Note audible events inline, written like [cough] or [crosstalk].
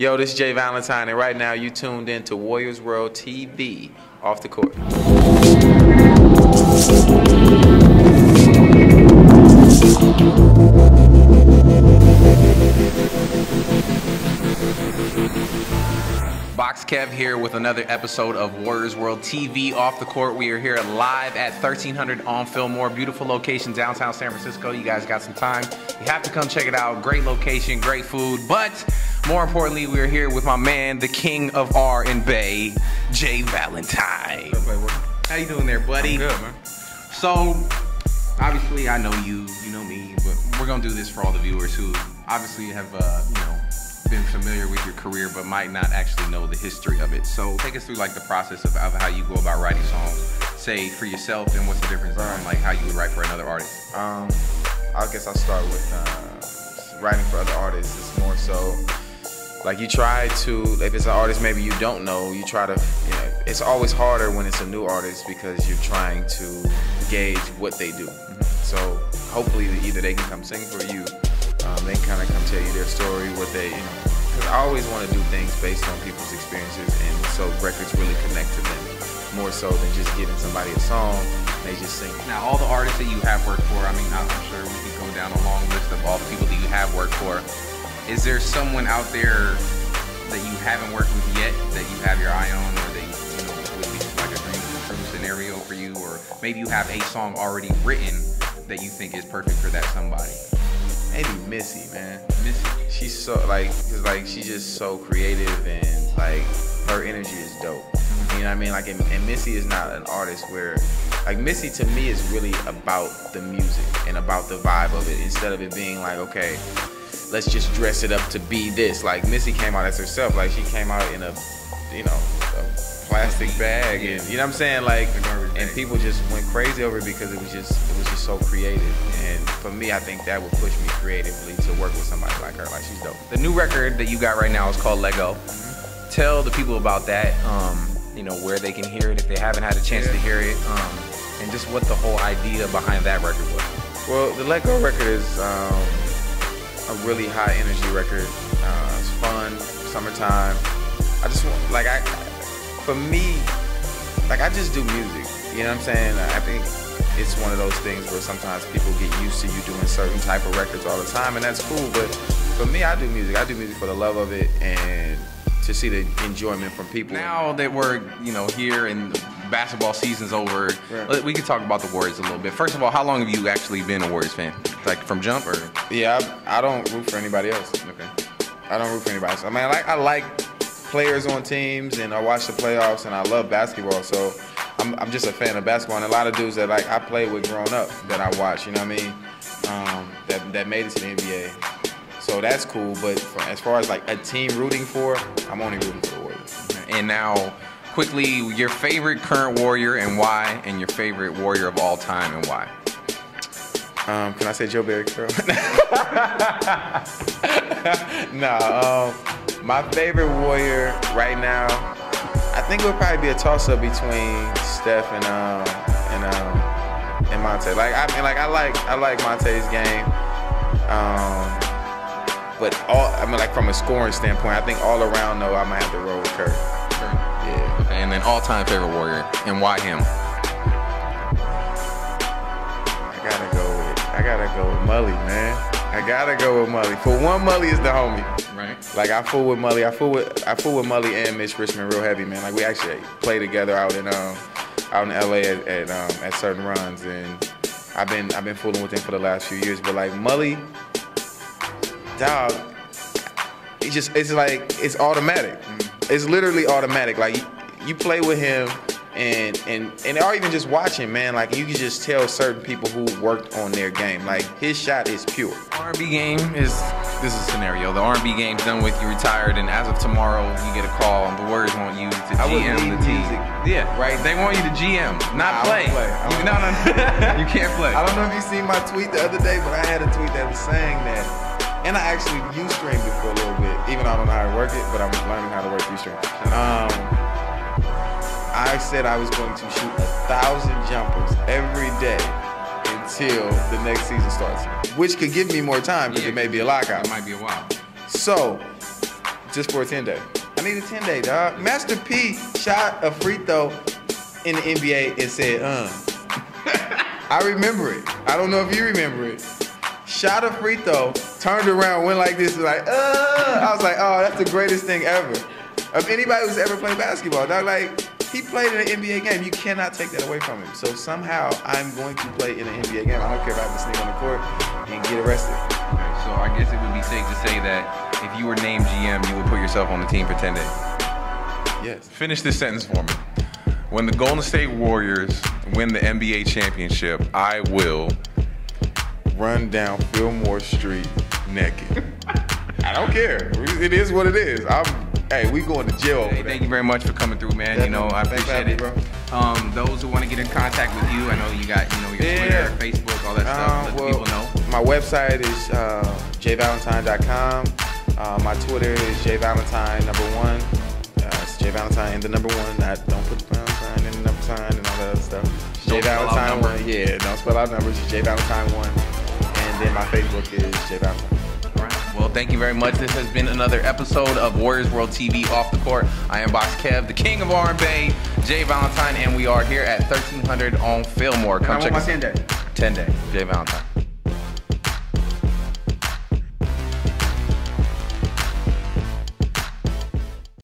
Yo, this is J. Valentine, and right now you tuned in to Warriors World TV off the court. Box Kev here with another episode of Warriors World TV off the court. We are here live at 1300 on Fillmore, beautiful location downtown San Francisco. You guys got some time. You have to come check it out. Great location, great food, but more importantly, we are here with my man, the king of R and Bay, J. Valentine. How you doing there, buddy? I'm good, man. So, obviously, I know you, you know me, but we're gonna do this for all the viewers who obviously have, uh, you know, been familiar with your career but might not actually know the history of it. So, take us through like the process of, of how you go about writing songs. Say for yourself, and what's the difference from like how you would write for another artist? Um, I guess I'll start with uh, writing for other artists. It's more so like you try to, if it's an artist maybe you don't know, you try to, you know, it's always harder when it's a new artist because you're trying to gauge what they do. So hopefully either they can come sing for you, um, they can kind of come tell you their story, what they, you know, because I always want to do things based on people's experiences, and so records really connect to them more so than just giving somebody a song they just sing. Now, all the artists that you have worked for, I mean, I'm sure we could go down a long list of all the people that you have worked for. Is there someone out there that you haven't worked with yet that you have your eye on, or that you, know would be like a dream true scenario for you, or maybe you have a song already written that you think is perfect for that somebody? Maybe Missy, man. Missy. She's so like, cause like she's just so creative and like her energy is dope. You know what I mean? Like, and, and Missy is not an artist where, like, Missy to me is really about the music and about the vibe of it instead of it being like, okay, let's just dress it up to be this. Like, Missy came out as herself. Like, she came out in a, you know, a plastic bag, and you know what I'm saying? Like, and people just went crazy over it because it was just, it was just so creative. And for me, I think that would push me creatively to work with somebody like her. Like, she's dope. The new record that you got right now is called Leggo. Tell the people about that. Um, you know where they can hear it if they haven't had a chance to hear it, um, and just what the whole idea behind that record was. Well, the Leggo record is um, really high energy record. Uh, it's fun, summertime. I just want, like, I, for me, like, I just do music. You know what I'm saying? I think it's one of those things where sometimes people get used to you doing certain type of records all the time, and that's cool. But for me, I do music. I do music for the love of it and to see the enjoyment from people. Now that we're you know here and basketball season's over, Right. we can talk about the Warriors a little bit. First of all, how long have you actually been a Warriors fan? Like from jump or? Yeah, I, I don't root for anybody else. Okay. I don't root for anybody. else. I mean, I like I like players on teams, and I watch the playoffs, and I love basketball. So I'm, I'm just a fan of basketball, and a lot of dudes that like I played with growing up that I watch. You know what I mean? Um, that that made it to the NBA. So that's cool. But for, as far as like a team rooting for, I'm only rooting for the Warriors. And now, quickly, your favorite current Warrior and why, and your favorite Warrior of all time and why. Um, can I say Joe Barry Carroll? [laughs] nah, um, my favorite Warrior right now, I think it would probably be a toss-up between Steph and um and um and Monta. Like I mean, like I like I like Monta's game, um, but all I mean, like from a scoring standpoint, I think all around though, I might have to roll with Curry. And then all-time favorite Warrior and why him? I gotta go with I gotta go with Mully, man. I gotta go with Mully. For one, Mully is the homie. Right. Like I fool with Mully, I fool with I fool with Mully and Mitch Richmond real heavy, man. Like we actually play together out in um out in LA at, at um at certain runs, and I've been I've been fooling with him for the last few years. But like Mully, dog, it just it's like it's automatic. It's literally automatic. Like you, you play with him. And, and and or even just watching, man, like you can just tell certain people who worked on their game. Like his shot is pure. R&B game is this is a scenario. The R&B game's done with. You retired, and as of tomorrow, you get a call. and The Warriors want you to I would GM the team. music. Yeah, Right. They want you to GM, not Nah, play. play. You, no, no, no. you can't play. I don't know if you seen my tweet the other day, but I had a tweet that was saying that. And I actually Ustreamed it for a little bit, even though I don't know how to work it, but I'm learning how to work Ustream. Um, I said I was going to shoot a thousand jumpers every day until the next season starts, which could give me more time because Yeah. it may be a lockout. It might be a while. So just for a 10 day. I need a 10 day, dog. Master P shot a free throw in the NBA and said, uh. [laughs] I remember it. I don't know if you remember it. Shot a free throw, turned around, went like this, like, uh. I was like, oh, that's the greatest thing ever. Of anybody who's ever played basketball, dog, like, he played in an NBA game. You cannot take that away from him. So somehow I'm going to play in an NBA game. I don't care if I have to sneak on the court and get arrested. So I guess it would be safe to say that if you were named GM, you would put yourself on the team for 10 days. Yes. Finish this sentence for me. When the Golden State Warriors win the NBA championship, I will. Run down Fillmore Street naked. [laughs] I don't care. It is what it is. I'm. Hey, we going to jail Hey, thank you very much for coming through, man. You know, I appreciate it. bro. Um, those who want to get in contact with you, I know you got, you know, your Yeah. Twitter, Facebook, all that Um, stuff. Let well, people know. My website is uh, jvalentine.com. Uh, my Twitter is jvalentine number one. Uh, it's jvalentine and the number one. I don't put the sign and the number sign and all that other stuff. Out jvalentine one. Yeah, don't spell out numbers. It's jvalentine one. And then my Facebook is jvalentine. All right. Well, thank you very much. This has been another episode of Warriors World TV Off the Court. I am Box Kev, the king of R&B, J. Valentine, and we are here at 1300 on Fillmore. Come check us out. 10 day. J. Valentine.